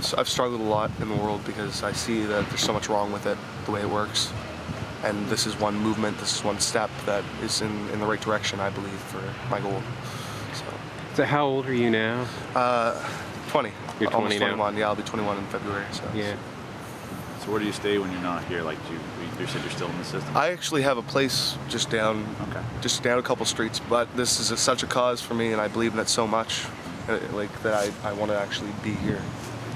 I've, I've struggled a lot in the world because I see that there's so much wrong with it, the way it works. And this is one movement, this is one step that is in, in the right direction, I believe, for my goal. So, So how old are you now? uh, 20. You're 20 Almost now? 21. Yeah, I'll be 21 in February. So. Yeah. So where do you stay when you're not here? Like, do you, you said you're still in the system? I actually have a place just down, Okay. just down a couple streets. But this is a, such a cause for me, and I believe in it so much, uh, like that I, I want to actually be here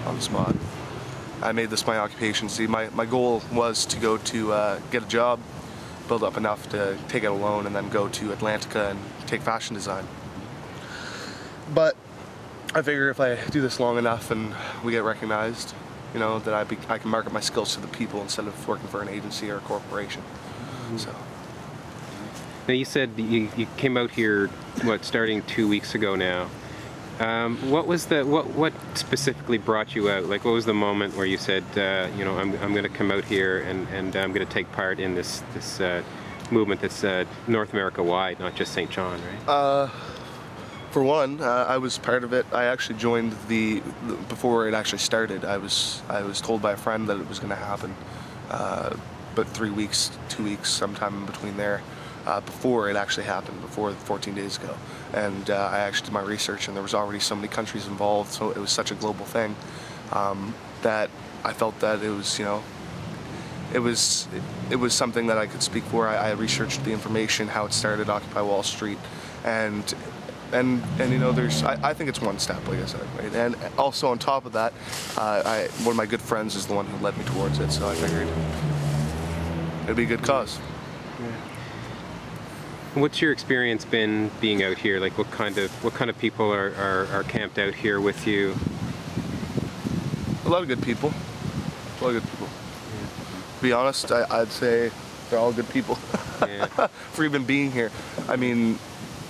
on the spot. I made this my occupation. See, my, my goal was to go to uh, get a job, build up enough to take out a loan, and then go to Atlantica and take fashion design. But I figure if I do this long enough and we get recognized, you know, that I, be, I can market my skills to the people instead of working for an agency or a corporation. So. Now you said you, you came out here, what, starting two weeks ago now. Um, what was the what what specifically brought you out? Like, what was the moment where you said, uh, you know, I'm, I'm going to come out here and, and I'm going to take part in this this uh, movement that's uh, North America wide, not just St. John, right? Uh, for one, uh, I was part of it. I actually joined the, before it actually started. I was I was told by a friend that it was going to happen, uh, but three weeks, two weeks, sometime in between there, uh, before it actually happened, before 14 days ago. And uh, I actually did my research, and there was already so many countries involved, so it was such a global thing um, that I felt that it was, you know, it was it was something that I could speak for. I, I researched the information, how it started, Occupy Wall Street, and and and you know, there's I, I think it's one step, like I said, right? And also on top of that, uh, I one of my good friends is the one who led me towards it, so I figured it'd be a good cause. What's your experience been being out here? Like, what kind of what kind of people are, are, are camped out here with you? A lot of good people. A lot of good people. To be honest, I, I'd say they're all good people. Yeah. for even being here. I mean,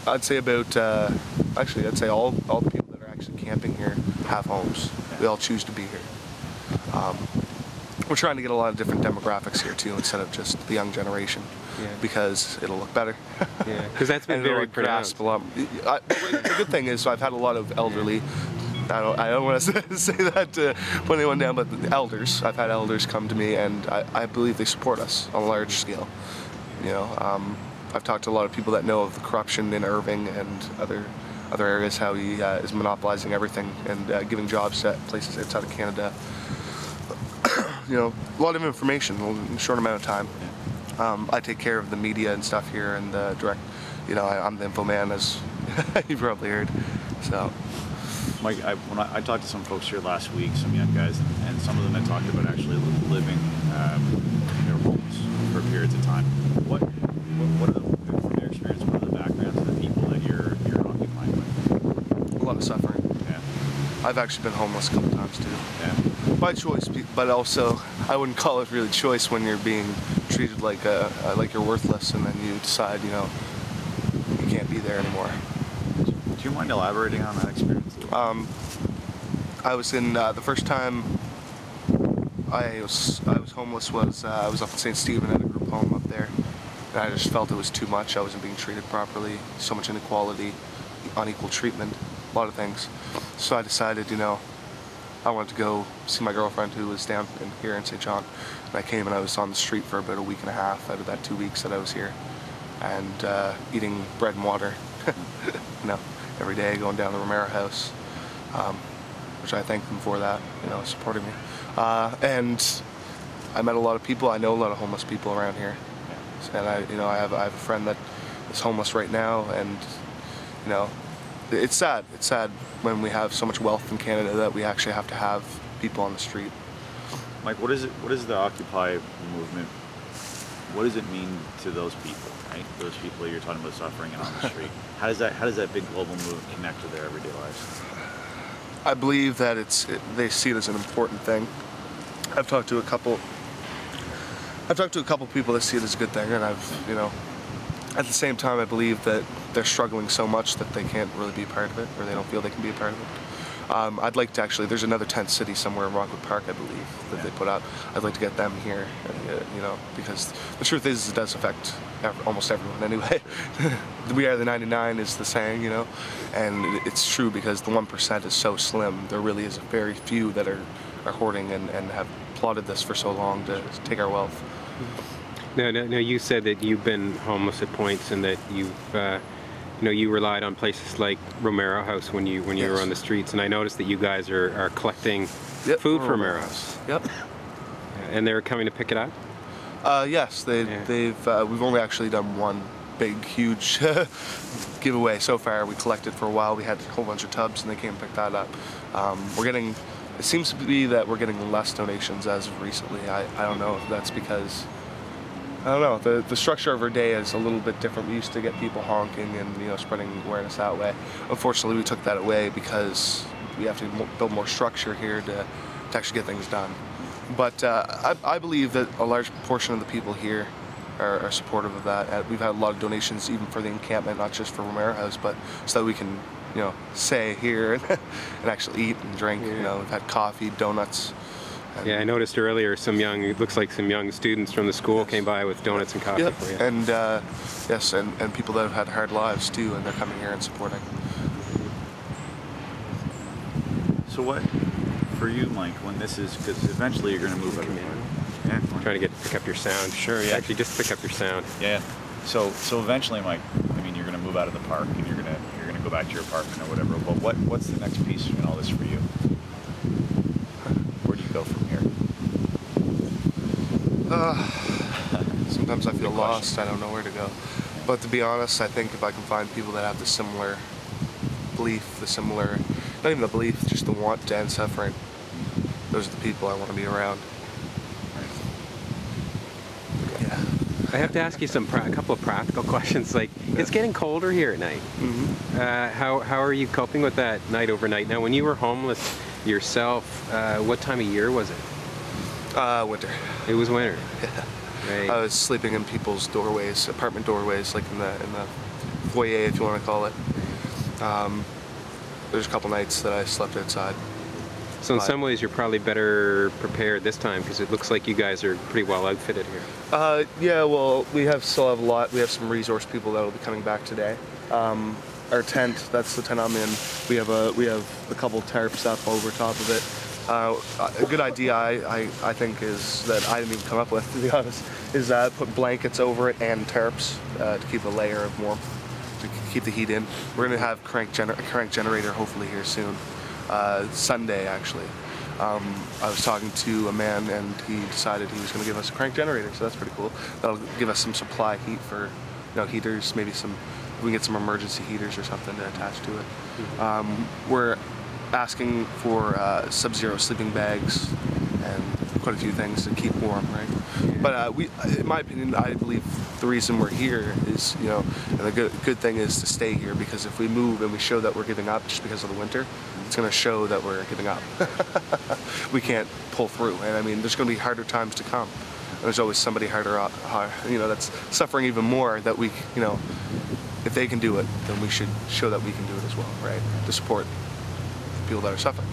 I'd say about uh, actually, I'd say all all the people that are actually camping here have homes. They all choose to be here. Um, we're trying to get a lot of different demographics here too, instead of just the young generation, Yeah. because it'll look better. Yeah, because that's been and very pronounced. a lot. I, the good thing is I've had a lot of elderly. I don't, I don't want to say that to put anyone down, but the elders. I've had elders come to me, and I, I believe they support us on a large scale. You know, um, I've talked to a lot of people that know of the corruption in Irving and other other areas, how he uh, is monopolizing everything and uh, giving jobs to places outside of Canada. you know, a lot of information in a short amount of time. Um, I take care of the media and stuff here and the direct, you know, I, I'm the info man, as you probably heard. So, Mike, I, when I, I talked to some folks here last week, some young guys, and, and some of them had talked about actually living um, in their homes for periods of time. What, what, what are the, from your experience, what are the backgrounds of the people that you're you're occupying with? a lot of suffering. Yeah, I've actually been homeless a couple times too. yeah, By choice, but also I wouldn't call it really choice when you're being treated like a, like you're worthless, and then you decide, you know, you can't be there anymore. Do you mind elaborating on that experience? Um, I was in uh, the first time I was I was homeless was uh, I was up in St. Stephen at a group home up there, and I just felt it was too much. I wasn't being treated properly. So much inequality, unequal treatment, a lot of things. So I decided, you know, I wanted to go see my girlfriend who was down in, here in St. John. And I came and I was on the street for about a week and a half out of that two weeks that I was here, and uh, eating bread and water, you know, every day, going down to the Romero House, um, which I thank them for that, you know, supporting me. Uh, and I met a lot of people. I know a lot of homeless people around here, and I, you know, I have I have a friend that is homeless right now, and you know, it's sad. It's sad when we have so much wealth in Canada that we actually have to have people on the street. Mike, what is it? What is the Occupy movement? What does it mean to those people, right? Those people you're talking about suffering and on the street. how does that How does that big global movement connect to their everyday lives? I believe that it's it, they see it as an important thing. I've talked to a couple. I've talked to a couple people that see it as a good thing, and I've you know, at the same time, I believe that they're struggling so much that they can't really be a part of it, or they don't feel they can be a part of it. Um, I'd like to actually. There's another tent city somewhere in Rockwood Park, I believe, that they put out. I'd like to get them here, uh, you know, because the truth is, it does affect almost everyone anyway. we are the 99 is the saying, you know, and it's true because the one percent is so slim. There really is a very few that are, are hoarding and, and have plotted this for so long to take our wealth. No, no, no. You said that you've been homeless at points, and that you've, uh, know, you relied on places like Romero House when you when you were on the streets. And I noticed that you guys are, are collecting Yep, food oh, from Romero House, Yep. and they're coming to pick it up. Uh, yes, they, Yeah. they've. Uh, we've only actually done one big, huge giveaway so far. We collected for a while. We had a whole bunch of tubs, and they came and picked that up. Um, we're getting. It seems to be that we're getting less donations as of recently. I, I don't know if that's because. I don't know. The the structure of our day is a little bit different. We used to get people honking and you know spreading awareness that way. Unfortunately, we took that away because we have to build more structure here to, to actually get things done. But uh, I, I believe that a large portion of the people here are, are supportive of that. Uh, we've had a lot of donations even for the encampment, not just for Romero House, but so that we can, you know, stay here and, and actually eat and drink. You know, we've had coffee, donuts. And- Yeah, I noticed earlier some young. It looks like some young students from the school came by with donuts and coffee Yep. for you. And uh, yes, and, and people that have had hard lives too, and they're coming here and supporting. So what, for you, Mike, when this is, because eventually you're going to move out of Yeah, come on. Trying to get pick up your sound. Sure, yeah. Actually, just pick up your sound. Yeah. So so eventually, Mike. I mean, you're going to move out of the park and you're going to you're going to go back to your apartment or whatever. But what what's the next piece in all this for you? Where do you go from here? Sometimes I feel Good question. lost. I don't know where to go. But to be honest, I think if I can find people that have the similar belief, the similar, not even the belief, just the want to end suffering, those are the people I want to be around. Yeah. I have to ask you some pra- a couple of practical questions. Like, it's getting colder here at night. hmm Uh, how how are you coping with that night overnight? Now, when you were homeless yourself, uh, what time of year was it? Uh, winter. It was winter. Right. I was sleeping in people's doorways, apartment doorways, like in the in the foyer, if you want to call it. Um, there's a couple nights that I slept outside. so in fine. some ways, you're probably better prepared this time because it looks like you guys are pretty well outfitted here. Uh, yeah, well, we have still have a lot. We have some resource people that will be coming back today. Um, our tent, that's the tent I'm in. We have a we have a couple tarps up over top of it. Uh, a good idea, I, I, I think, is that I didn't even come up with, to be honest, is uh, put blankets over it and tarps uh, to keep a layer of warmth, to keep the heat in. We're gonna have crank gener- a crank generator hopefully here soon, uh, Sunday actually. Um, I was talking to a man and he decided he was going to give us a crank generator, so that's pretty cool. That'll give us some supply heat for, you know, heaters, maybe some, we can get some emergency heaters or something to attach to it. Um, we're asking for uh, sub-zero sleeping bags and quite a few things to keep warm, right? But uh, we, in my opinion, I believe the reason we're here is, you know, and the good, good thing is to stay here because if we move and we show that we're giving up just because of the winter, it's going to show that we're giving up. we can't pull through, and I mean, there's going to be harder times to come. There's always somebody harder, har- you know, that's suffering even more. That we, you know, if they can do it, then we should show that we can do it as well, right? To support people that are suffering.